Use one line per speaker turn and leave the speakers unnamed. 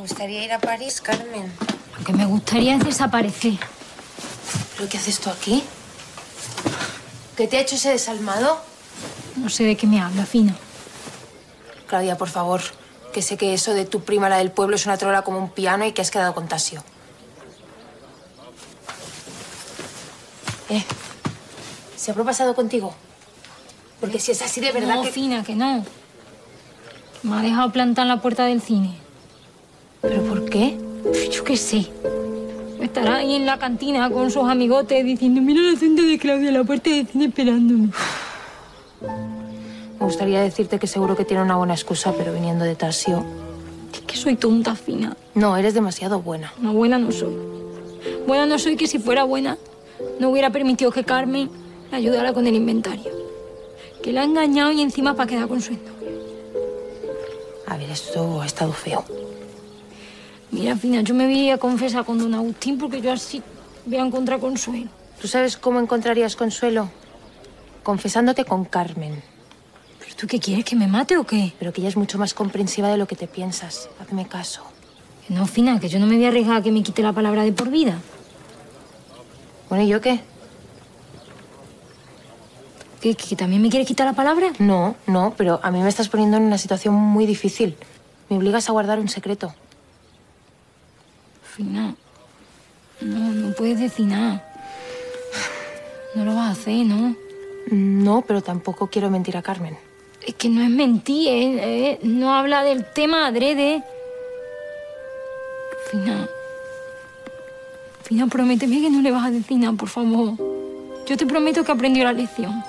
¿Te gustaría ir a París, Carmen?
Lo que me gustaría es desaparecer.
¿Pero qué haces tú aquí? ¿Qué te ha hecho ese desalmado?
No sé de qué me habla, Fina.
Claudia, por favor, que sé que eso de tu prima, la del pueblo, es una trola como un piano y que has quedado con Tasio. ¿Eh? ¿Se habrá pasado contigo? Porque si es así de verdad
no,
que...
Fina, que no. Me ha dejado plantar en la puerta del cine.
¿Pero por qué?
Yo qué sé. Estará ahí en la cantina con sus amigotes diciendo mira la cinta de Claudia la puerta del cine esperándome.
Me gustaría decirte que seguro que tiene una buena excusa, pero viniendo de Tasio...
Es que soy tonta, Fina.
No, eres demasiado buena.
No, buena no soy. Buena no soy que si fuera buena no hubiera permitido que Carmen le ayudara con el inventario. Que la ha engañado y encima para quedar con su novio.
A ver, esto ha estado feo.
Mira, Fina, yo me voy a confesar con don Agustín porque yo así voy a encontrar consuelo.
¿Tú sabes cómo encontrarías consuelo? Confesándote con Carmen.
¿Pero tú qué quieres, que me mate o qué?
Pero que ella es mucho más comprensiva de lo que te piensas. Hazme caso.
No, Fina, que yo no me voy a arriesgar a que me quite la palabra de por vida.
Bueno, ¿y yo qué?
¿Que, que también me quieres quitar la palabra?
No, no, pero a mí me estás poniendo en una situación muy difícil. Me obligas a guardar un secreto.
No, no puedes decir nada. No lo vas a hacer, ¿no?
No, pero tampoco quiero mentir a Carmen.
Es que no es mentir, ¿eh? ¿eh? No habla del tema adrede. Fina. Fina, prométeme que no le vas a decir nada, por favor. Yo te prometo que he aprendido la lección.